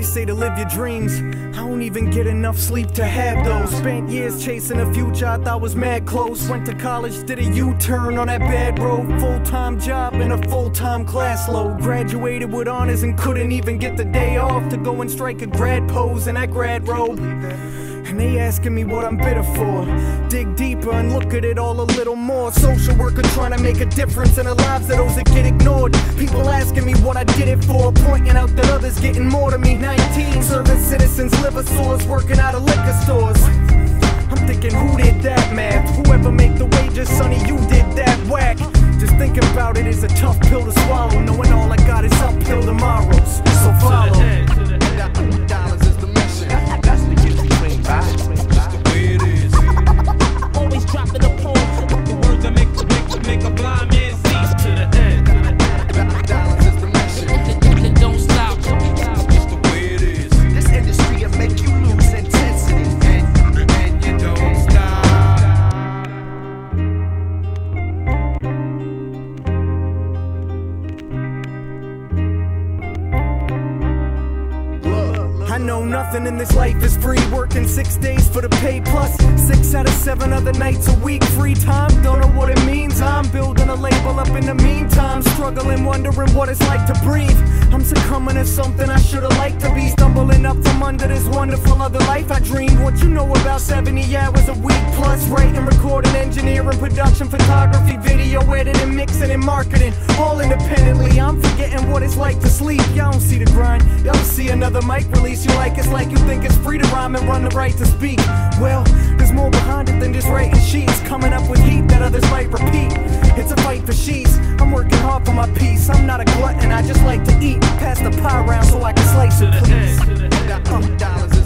They say to live your dreams. I don't even get enough sleep to have those. Spent years chasing a future I thought was mad close. Went to college, did a U turn on that bad road. Full time job and a full time class load. Graduated with honors and couldn't even get the day off to go and strike a grad pose in that grad robe. And they asking me what I'm bitter for. Dig deeper and look at it all a little more. Social worker trying to make a difference in the lives of those that get ignored. People asking me what I did it for, pointing out that others getting more to me. 19 serving citizens, liver sores, working out of liquor stores. I'm thinking, who did that math? Whoever make the wages, sonny, you did that whack. Just thinking about it is a tough pill to swallow, knowing all I got is uphill tomorrows. Know nothing in this life is free. Working six days for the pay plus six out of seven other nights a week. Free time, don't know what it means. I'm building a label up in the meantime. Struggling, wondering what it's like to breathe. I'm succumbing to something I should've liked to be. Stumbling this wonderful other life I dreamed. What you know about 70 hours a week plus writing, recording, engineering, production, photography, video editing, mixing, and marketing. All independently. I'm forgetting what it's like to sleep. Y'all don't see the grind. Y'all don't see another mic release you like. It's like you think it's free to rhyme and run the right to speak. Well, there's more behind it than just writing sheets. Coming up with heat that others might repeat. It's a fight for sheets. I'm working hard for my piece. I'm not a glutton. I just like to eat. Pass the pie round so I can slice it, please. Dollars